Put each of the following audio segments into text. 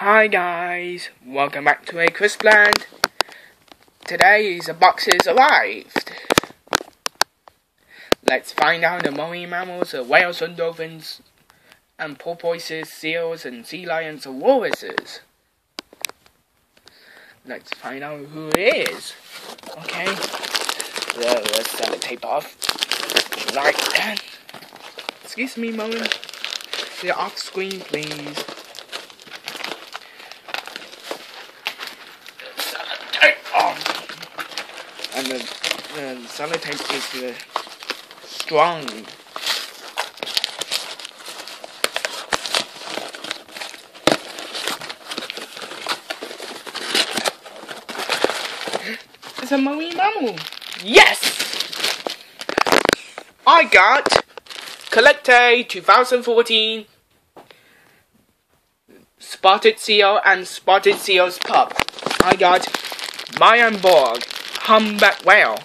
Hi guys, welcome back to a Chris Bland. Today's boxes arrived. Let's find out the marine mammals, the whales and dolphins, and porpoises, seals, and sea lions and walruses. Let's find out who it is. Okay, so let's set the tape off. Like that. Excuse me, moment. The off screen, please. Tape off. And the, the sellotape is uh, strong. It's a marine mammal. Yes! I got CollectA 2014 Spotted Seal and Spotted Seal's Pup. I got Mayan Borg Humpback Whale.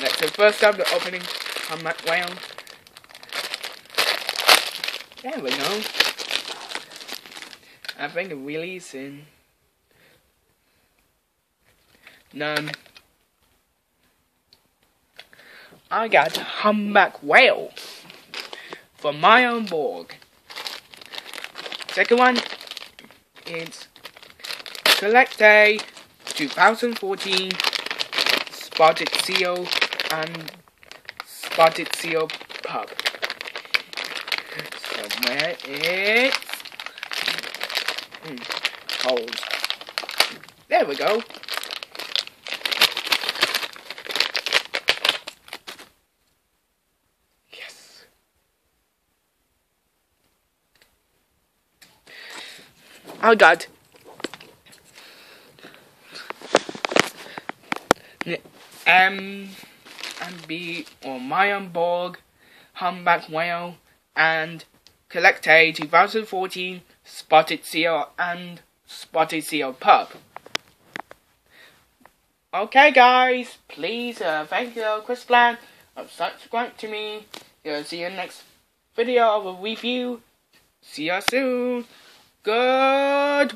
That's the first up the opening Humpback Whale. There we go. I think release in none. I got humpback whale from own Borg. Second one is CollectA 2014 Spotted Seal and Spotted Seal Pup. Somewhere it's holes. There we go. Yes. Oh, I got M and B or Mayan Borg, Humpback Whale, and CollectA 2014 Spotted Seal and Spotted Seal Pup. Okay, guys, please uh, thank you, Chris Bland, subscribe to me. You'll see you next video of a review. See you soon. Goodbye.